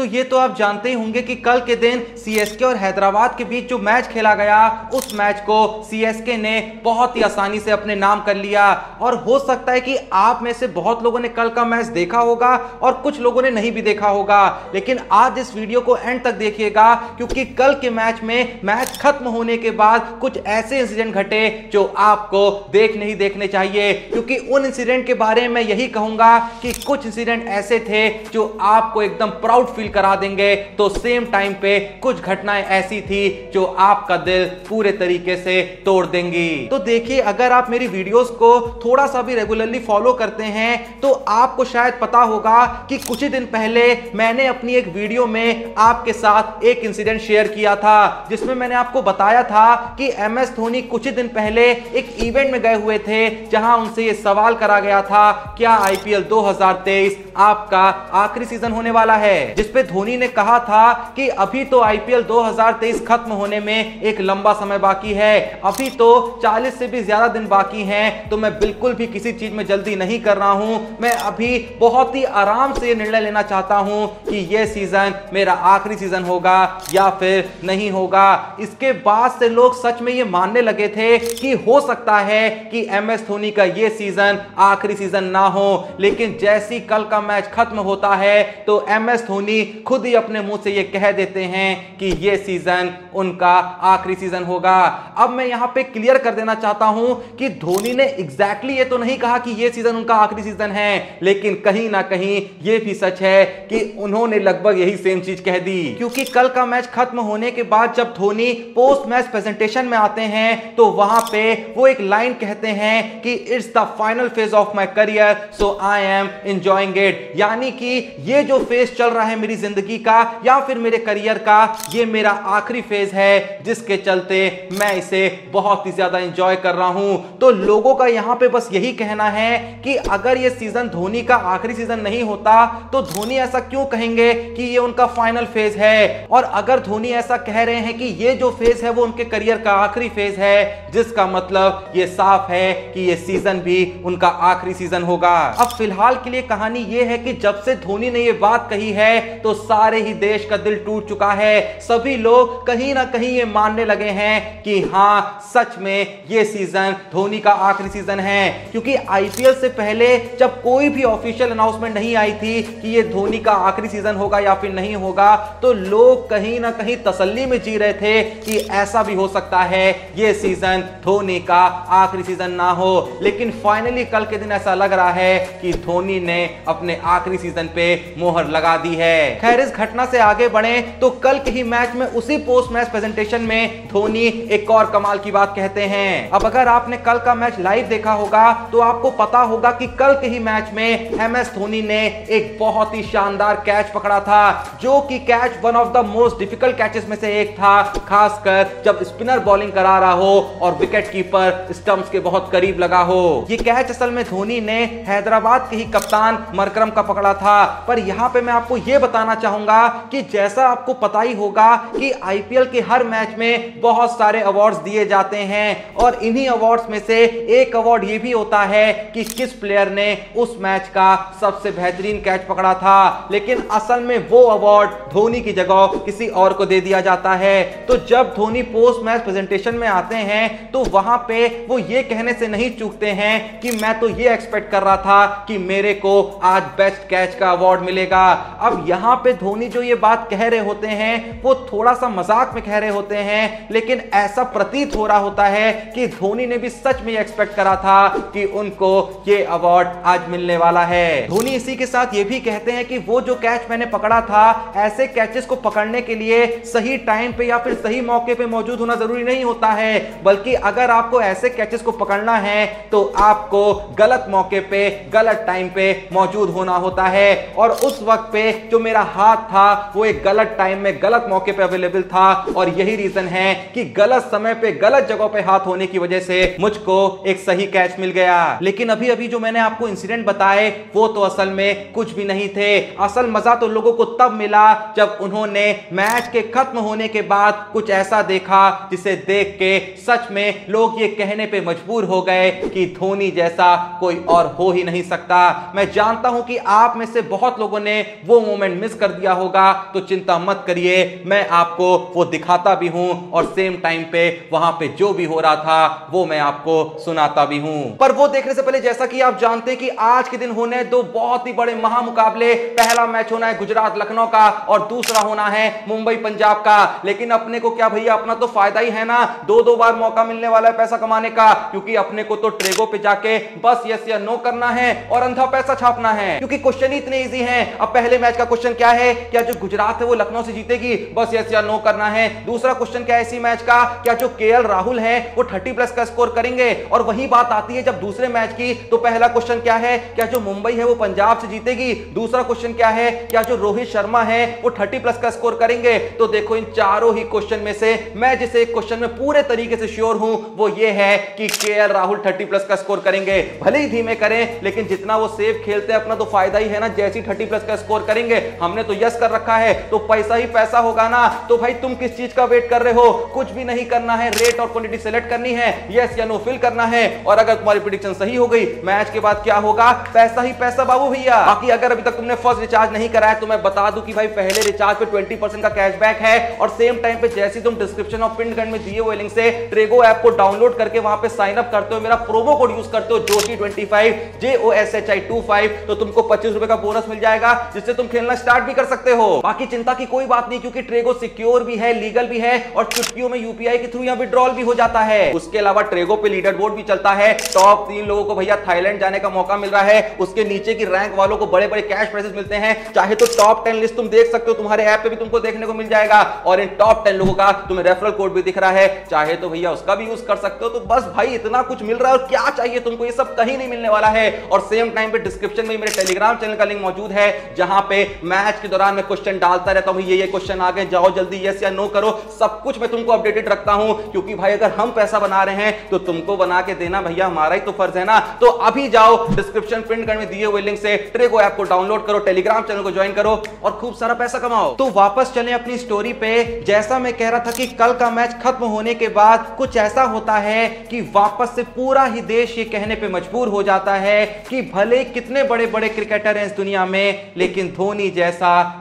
तो ये तो आप जानते ही होंगे कि कल के दिन सीएसके और हैदराबाद के बीच जो मैच खेला गया, उस मैच को सीएसके ने बहुत ही आसानी से अपने नाम कर लिया। और हो सकता है कि आप में से बहुत लोगों ने कल का मैच देखा होगा और कुछ लोगों ने नहीं भी देखा होगा। लेकिन आज इस वीडियो को एंड तक देखिएगा, क्योंकि कल के मैच में मैच खत्म होने के बाद कुछ ऐसे इंसिडेंट घटे जो आपको देख नहीं देखने चाहिए। क्योंकि उन इंसिडेंट के बारे में यही कहूँगा कि कुछ इंसिडेंट ऐसे थे जो आपको एकदम प्राउड फील करा देंगे। तो सेम टाइम पे कुछ घटनाएँ ऐसी थी जो आपका दिल पूरे तरीके से तोड़ देंगी। तो देखिए, अगर आप मेरी वीडियोस को थोड़ा सा भी रेगुलरली फॉलो करते हैं तो आपको शायद पता होगा कि कुछ ही दिन पहले मैंने अपनी एक वीडियो में आपके साथ एक इंसिडेंट शेयर किया था, जिसमें मैंने आपको बताया था कि एम एस धोनी कुछ ही दिन पहले एक इवेंट में गए हुए थे, जहाँ उनसे यह सवाल करा गया था, क्या आईपीएल 2023 आपका आखिरी सीज़न होने वाला है? जिसपे धोनी ने कहा था कि अभी तो आईपीएल 2023 खत्म होने में एक लंबा समय बाकी है। अभी तो 40 से भी ज़्यादा दिन बाकी हैं तो मैं बिल्कुल भी किसी चीज़ में जल्दी नहीं कर रहा हूँ। मैं अभी बहुत ही आराम से निर्णय लेना चाहता हूँ कि यह सीज़न मेरा आखिरी सीज़न होगा या फिर नहीं होगा। इसके बाद से लोग सच में ये मानने लगे थे कि हो सकता है कि एम एस धोनी का यह सीज़न आखिरी सीज़न ना हो, लेकिन जैसी कल का मैच खत्म होता है तो एम एस धोनी खुद ही अपने मुँह से ये कह देते हैं कि ये सीज़न उनका आखिरी सीज़न होगा। अब मैं यहाँ पे क्लियर कर देना चाहता हूँ कि धोनी ने एग्जैक्टली ये तो नहीं कहा कि ये सीज़न उनका आखिरी सीज़न है, लेकिन कहीं ना कहीं ये भी सच है कि उन्होंने लगभग यही सेम चीज़ कह दी। क्योंकि कल का मैच खत्म होने के बाद जब धोनी पोस्ट मैच प्रेजेंटेशन में आते हैं तो वहाँ पे वो एक लाइन कहते हैं कि it's the final phase of my career so I am enjoying it यानी कि ये जो फ़ेज़ चल रहा है मेरी ज़िंदगी का या फिर मेरे करियर का, ये मेरा आखिरी फ़ेज़ है, जिसके चलते मैं इसे बहुत ही ज़्यादा इंजॉय कर रहा हूँ। तो लोगों का यहाँ पे बस यही कहना है कि अगर ये सीज़न धोनी का आखिरी सीज़न नहीं होता तो धोनी ऐसा क्यों कहेंगे कि ये उनका फाइनल फ़ेज़ है? और अगर धोनी ऐसा कह रहे हैं कि ये जो फ़ेज़ है, वो उनके करियर का आखिरी फ़ेज़ है, जिसका मतलब ये साफ़ है कि ये सीज़न भी उनका आखिरी सीज़न होगा। अब फ़िलहाल के लिए कहानी ये है कि जब से धोनी ने ये बात कही है तो सारे ही देश का दिल टूट चुका है। सभी लोग कहीं ना कहीं ये मानने लगे हैं कि हाँ सच में ये सीज़न धोनी का आखिरी सीज़न है। क्योंकि आईपीएल से पहले जब कोई भी ऑफिशियल अनाउंसमेंट नहीं आई थी कि ये धोनी का आखिरी सीज़न होगा या फिर नहीं होगा तो लोग कहीं ना कहीं तसल्ली में जी रहे थे कि ऐसा भी हो सकता है ये सीज़न धोनी का आखिरी सीज़न ना हो। लेकिन फाइनली कल के दिन ऐसा लग रहा है कि धोनी ने अपने आखिरी सीज़न पे मोहर लगा दी है। खैर, इस घटना से आगे बढ़े तो कल के ही मैच में उसी पोस्ट मैच प्रेजेंटेशन में धोनी एक और कमाल की बात कहते हैं। अब अगर आपने कल का मैच लाइव देखा होगा तो आपको पता होगा कि कल के ही मैच में एम एस धोनी ने एक बहुत ही शानदार कैच पकड़ा था, जो कि catch one of the most difficult catches में से एक था, खासकर जब स्पिनर बॉलिंग करा रहा हो और विकेट कीपर स्टंप्स के बहुत करीब लगा हो। ये कैच असल में धोनी ने हैदराबाद के ही कप्तान मरकरम का पकड़ा था, पर यहाँ पे मैं आपको यह बताना चाहूँगा कि जैसा आपको पता ही होगा कि आईपीएल के हर मैच में बहुत सारे अवार्ड्स दिए जाते हैं और इन्हीं अवार्ड्स में से एक अवार्ड ये भी होता है कि किस प्लेयर ने उस मैच का सबसे बेहतरीन कैच पकड़ा था। लेकिन असल में वो अवार्ड धोनी की जगह किसी और को दे दिया जाता है। तो जब धोनी पोस्ट मैच प्रेजेंटेशन में आते हैं तो वहाँ पे वो ये कहने से नहीं चूकते हैं कि मैं तो ये एक्सपेक्ट कर रहा था कि मेरे को आज बेस्ट कैच का अवार्ड मिलेगा। अब यहाँ पे धोनी जो ये बात कह रहे होते हैं, वो थोड़ा सा मज़ाक में कह रहे होते हैं, लेकिन ऐसा प्रतीत हो रहा होता है कि धोनी ने भी सच में एक्सपेक्ट करा था कि उनको ये अवार्ड आज मिलने वाला है। धोनी इसी के साथ ये भी कहते हैं कि वो जो कैच मैंने पकड़ा था, ऐसे कैचेस को पकड़ने के लिए सही टाइम पे या फिर सही मौके पे मौजूद होना ज़रूरी नहीं होता है, बल्कि अगर आपको ऐसे कैचेस को पकड़ना है तो आपको गलत मौके पे, गलत टाइम पे मौजूद होना होता है, और उस वक्त पे जो मेरा हाथ था, वो एक गलत टाइम में, गलत मौके पे अवेलेबल था और यही रीजन है कि गलत समय पे, गलत जगह पे हाथ होने की वजह से मुझको एक सही कैच मिल गया। लेकिन अभी अभी जो मैंने आपको इंसिडेंट बताए, वो तो असल में कुछ भी नहीं थे। असल मज़ा तो लोगों को तब मिला जब उन्होंने मैच के खत्म होने के बाद कुछ ऐसा देखा जिसे देख के सच में लोग ये कहने पे मजबूर हो गए कि धोनी जैसा कोई और हो ही नहीं सकता। मैं जानता हूँ कि आप में से बहुत लोगों ने वो मोमेंट मिस मिस कर दिया होगा तो चिंता मत करिए, मैं आपको वो दिखाता भी हूँ और सेम टाइम पे वहाँ पे जो भी हो रहा था, वो मैं आपको सुनाता भी हूँ। पर वो देखने से पहले जैसा कि आप जानते हैं कि आज के दिन होने दो बहुत ही बड़े महामुकाबले, पहला मैच होना है गुजरात लखनऊ का और दूसरा होना है मुंबई पंजाब का। लेकिन अपने को क्या भैया, अपना तो फ़ायदा ही है ना दो दो बार मौका मिलने वाला है पैसा कमाने का, क्योंकि अपने को तो ट्रेगो पे जाके बस यस या नो करना है और अंधा पैसा छापना है। क्योंकि क्वेश्चन ही इतने इजी हैं, अब पहले मैच का क्वेश्चन क्या है? क्या जो गुजरात है वो लखनऊ से जीतेगी? बस यस या नो करना है। दूसरा क्वेश्चन क्या है इसी मैच का? क्या जो केएल राहुल है, वो थर्टी प्लस का स्कोर करेंगे? और वही बात आती है जब दूसरे मैच की तो पहला क्वेश्चन क्या है? क्या जो मुंबई है वो पंजाब से जीतेगी? दूसरा क्वेश्चन क्या है? क्या जो रोहित शर्मा है, वो थर्टी प्लस का स्कोर करेंगे? तो देखो इन चारों ही क्वेश्चन में से, मैं जिसे क्वेश्चन में पूरे तरीके से श्योर हूँ, वो ये है कि के राहुल थर्टी प्लस का स्कोर करेंगे। भले ही धीमे करें, लेकिन जितना वो सेफ़ खेलते हैं, अपना तो फ़ायदा ही है ना, जैसी थर्टी प्लस का स्कोर करेंगे हमने तो यस कर रखा है तो पैसा ही पैसा होगा ना। तो भाई, तुम किस चीज़ का वेट कर रहे हो? कुछ भी नहीं करना है रेट और क्वांटिटी सेलेक्ट करनी है यस या नो फिल करना है। और अगर तुम्हारी प्रिडिक्शन सही हो गई मैच के बाद क्या होगा? पैसा ही पैसा बाबू भैया। बाकी अगर अभी तक तुमने फ़र्स्ट रिचार्ज नहीं कराया तो मैं बता दूँ कि भाई, पहले रिचार्ज पे ट्वेंटी का कैशबैक है। और सेम टाइम पे जैसे तुम डिस्क्रिप्शन और पिन में दिए हुए लिंक से ट्रेगो ऐप को डाउनलोड करके वहाँ पे साइन अप करते हो, मेरा प्रोमो कोड यूज़ करते हो Joshi twenty five J O S H I two five तो तुमको पच्चीस रुपए का बोनस मिल जाएगा, जिससे तुम खेलना स्टार्ट भी कर सकते हो। बाकी चिंता की कोई बात नहीं, क्योंकि ट्रेगो सिक्योर भी है लीगल भी है, और चुटकियों में यूपीआई के थ्रू यहाँ विड्रॉल भी हो जाता है। उसके अलावा ट्रेगो पे लीडर बोर्ड भी चलता है। टॉप तीन लोगों को भैया थाईलैंड जाने का मौका मिल रहा है। उसके नीचे की रैंक वालों को बड़े बड़े कैश प्राइसेस मिलते हैं। चाहे तो टॉप टेन लिस्ट तुम देख सकते हो, तुम्हारे ऐप पे भी तुमको देखने को मिल जाएगा। और इन टॉप टेन लोगों का तुम्हें रेफरल कोड भी दिख रहा है। चाहे तो भैया उसका भी यूज़ कर सकते हो। तो बस भाई, इतना कुछ मिल रहा है और क्या चाहिए तुमको? ये सब कहीं नहीं मिलने वाला है। और सेम टाइम पे डिस्क्रिप्शन में मेरे टेलीग्राम चैनल का लिंक मौजूद है, जहाँ पे मैच के दौरान मैं क्वेश्चन डालता रहता हूँ, ये ये क्वेश्चन आ गए, जाओ जल्दी यस या नो करो, सब कुछ मैं तुमको अपडेटेड रखता हूँ, क्योंकि भाई अगर हम पैसा बना रहे हैं तो तुमको बना के देना भैया, हमारा ही तो फ़र्ज़ है ना। तो अभी जाओ डिस्क्रिप्शन प्रिंट करने दिए हुए लिंक से ट्रेगो ऐप को डाउनलोड करो टेलीग्राम चैनल को ज्वाइन करो, और खूब सारा पैसा कमाओ। तो वापस चले अपनी स्टोरी पे, जैसा मैं कह रहा था कि कल का मैच खत्म होने के बाद कुछ ऐसा होता है कि वापस से पूरा ही देश ये कहने पे मजबूर हो जाता है कि भले कितने बड़े बड़े क्रिकेटर हैं इस दुनिया में, लेकिन धोनी जैसा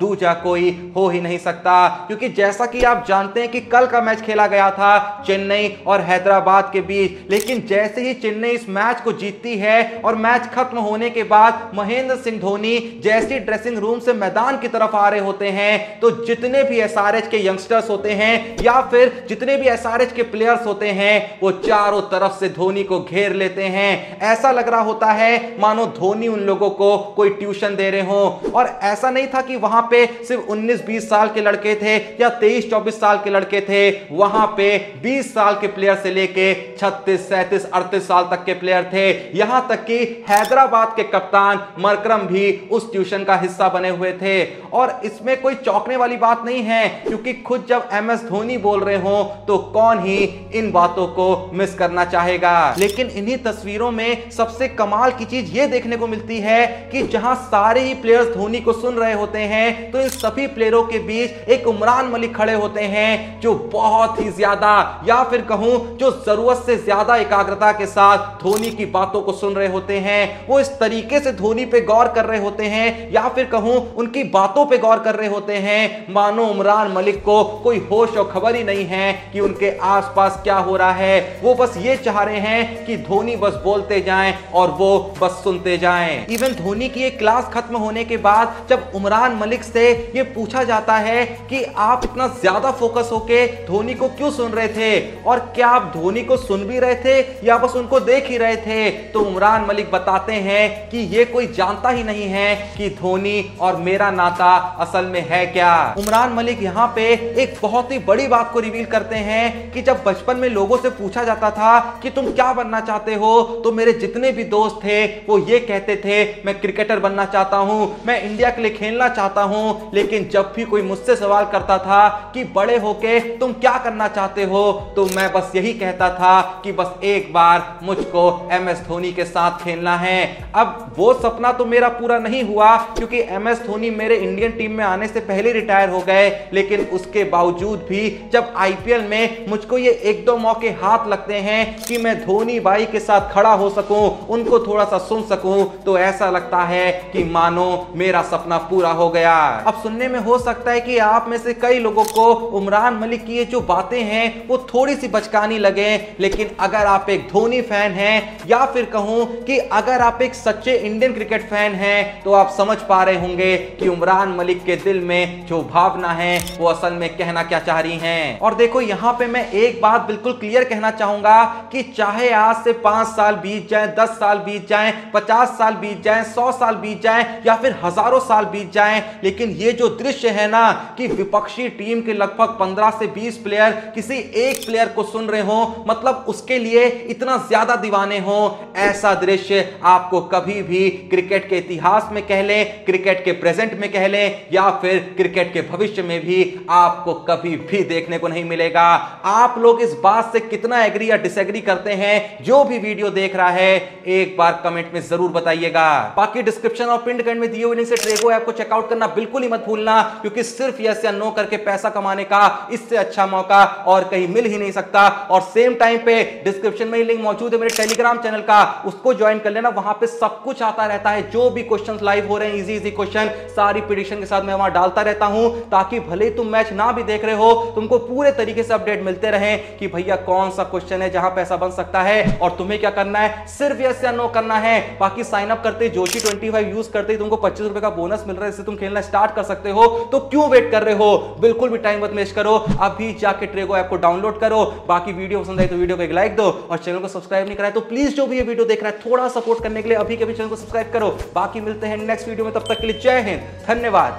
दूजा कोई हो ही नहीं सकता। क्योंकि जैसा कि आप जानते हैं कि कल का मैच खेला गया था चेन्नई और हैदराबाद के बीच। लेकिन जैसे ही चेन्नई इस मैच को जीतती है और मैच खत्म होने के बाद महेंद्र सिंह धोनी जैसे ड्रेसिंग रूम से मैदान की तरफ़ आ रहे होते हैं तो जितने भी एसआरएच के यंगस्टर्स होते हैं या फिर जितने भी एसआरएच के प्लेयर्स होते हैं, वो चारों तरफ़ से धोनी को घेर लेते हैं। ऐसा लग रहा होता है, मानो धोनी उन लोगों को कोई ट्यूशन दे रहे हो। और ऐसा नहीं था कि वहाँ पे सिर्फ़ 19-20 साल के लड़के थे या 23-24 साल के लड़के थे, वहाँ पे 20 साल के प्लेयर से लेके 36 37 38 साल तक के प्लेयर थे। यहाँ तक कि हैदराबाद के कप्तान मरकरम भी उस ट्यूशन का हिस्सा बने हुए थे। और इसमें कोई चौंकने वाली बात नहीं है, क्योंकि खुद जब एम एस धोनी बोल रहे हो तो कौन ही इन बातों को मिस करना चाहेगा? लेकिन इन्हीं तस्वीरों में सबसे कमाल की चीज़ यह देखने को मिलती है कि जहाँ सारे ही प्लेयर्स धोनी को सुन रहे होते हैं तो इन सभी प्लेयरों के बीच एक उमरान मलिक खड़े होते हैं, जो बहुत ही ज़्यादा, या फिर कहूँ, जो ज़रूरत से ज़्यादा एकाग्रता के साथ धोनी की बातों को सुन रहे होते हैं, वो इस तरीके से धोनी पे गौर कर रहे होते हैं, या फिर कहूँ, उनकी बातों पे गौर कर रहे होते हैं, मानो उमरान मलिक को कोई होश और खबर ही नहीं है कि उनके आसपास क्या हो रहा है, वो बस ये चाह रहे हैं कि धोनी बस बोलते जाएँ और वो बस सुनते जाएँ। इवन धोनी की एक क्लास खत्म होने के बाद, जब उमरान मलिक से ये पूछा जाता है कि आप इतना ज़्यादा फोकस होके धोनी को क्यों सुन रहे थे? और क्या आप धोनी को सुन भी रहे थे या बस उनको देख ही रहे थे? तो उमरान मलिक बताते हैं कि ये कोई जानता ही नहीं है कि धोनी और मेरा नाता असल में है क्या। उमरान मलिक यहाँ पे एक बहुत ही बड़ी बात को रिवील करते हैं कि जब बचपन में लोगों से पूछा जाता था कि तुम क्या बनना चाहते हो तो मेरे जितने भी दोस्त थे, वो ये कहते थे, मैं क्रिकेटर बनना चाहता हूँ, मैं इंडिया के लिए खेलना चाहता हूँ, लेकिन जब भी कोई मुझसे सवाल करता था कि बड़े होके तुम क्या करना चाहते हो तो मैं बस यही कहता था कि बस एक बार मुझको एम एस धोनी के साथ खेलना है। अब वो सपना तो मेरा पूरा नहीं हुआ, क्योंकि एम एस धोनी मेरे इंडियन टीम में आने से पहले रिटायर हो गए, लेकिन उसके बावजूद भी जब आईपीएल में मुझको ये एक दो मौके हाथ लगते हैं कि मैं धोनी भाई के साथ खड़ा हो सकूँ, उनको थोड़ा सा सुन सकूँ तो ऐसा लगता है कि मानो मेरा सपना पूरा पूरा हो गया। अब सुनने में हो सकता है कि आप में से कई लोगों को उमरान मलिक की ये जो बातें हैं, वो थोड़ी सी बचकानी लगे। लेकिन अगर आप एक धोनी फ़ैन हैं, या फिर कहूँ कि अगर आप एक सच्चे इंडियन क्रिकेट फ़ैन हैं तो आप समझ पा रहे होंगे कि उमरान मलिक के दिल में जो भावना है, वो असल में कहना क्या चाह रही हैं। और देखो, यहाँ पे मैं एक बात बिल्कुल क्लियर कहना चाहूँगा कि चाहे आज से पाँच साल बीत जाए, दस साल बीत जाए, पचास साल बीत जाए, सौ साल बीत जाए, या फिर हज़ारों साल बीत जाए, लेकिन ये जो दृश्य है ना, कि विपक्षी टीम के लगभग पंद्रह से बीस प्लेयर किसी एक प्लेयर को सुन रहे हो मतलब उसके लिए इतना ज़्यादा दीवाने हो, ऐसा दृश्य आपको कभी भी क्रिकेट के इतिहास में कह ले, क्रिकेट के प्रेजेंट में कह ले, या फिर क्रिकेट के भविष्य में भी आपको कभी भी देखने को नहीं मिलेगा। आप लोग इस बात से कितना एग्री या डिसएग्री करते हैं, जो भी वीडियो देख रहा है, एक बार कमेंट में ज़रूर बताइएगा। बाकी डिस्क्रिप्शन और प्रिंट कमेंट में दिए हुए से ट्रेगो ऐप को चेकआउट करना बिल्कुल ही मत भूलना, क्योंकि सिर्फ़ यस या नो करके पैसा कमाने का इससे अच्छा मौका और कहीं मिल ही नहीं सकता। और सेम टाइम पे डिस्क्रिप्शन में ही लिंक मौजूद है मेरे टेलीग्राम चैनल का, उसको ज्वाइन कर लेना, वहाँ पे सब कुछ आता रहता है। जो भी क्वेश्चन लाइव हो रहे हैं इजी इजी क्वेश्चन सारी प्रिडिक्शन के साथ मैं वहाँ डालता रहता हूँ, ताकि भले तुम मैच ना भी देख रहे हो, तुमको पूरे तरीके से अपडेट मिलते रहे कि भैया कौन सा क्वेश्चन है जहाँ पैसा बन सकता है और तुम्हें क्या करना है? सिर्फ़ यस या नो करना है। बाकी साइन अप करते, जोशी 25 यूज़ करते तुमको पच्चीस का बोनस मिल रहा है। इससे तुम खेलना स्टार्ट कर सकते हो। तो क्यों वेट कर रहे हो? बिल्कुल भी टाइम मत वेस्ट करो। अभी जाके ट्रेगो ऐप को डाउनलोड करो। बाकी वीडियो पसंद आई तो वीडियो को एक लाइक दो और चैनल को सब्सक्राइब नहीं कराए तो प्लीज़ जो भी ये वीडियो देख रहा है, थोड़ा सपोर्ट करने के लिए अभी के भी चैनल को सब्सक्राइब करो। बाकी मिलते हैं नेक्स्ट वीडियो में, तब तक के लिए जय हिंद। धन्यवाद।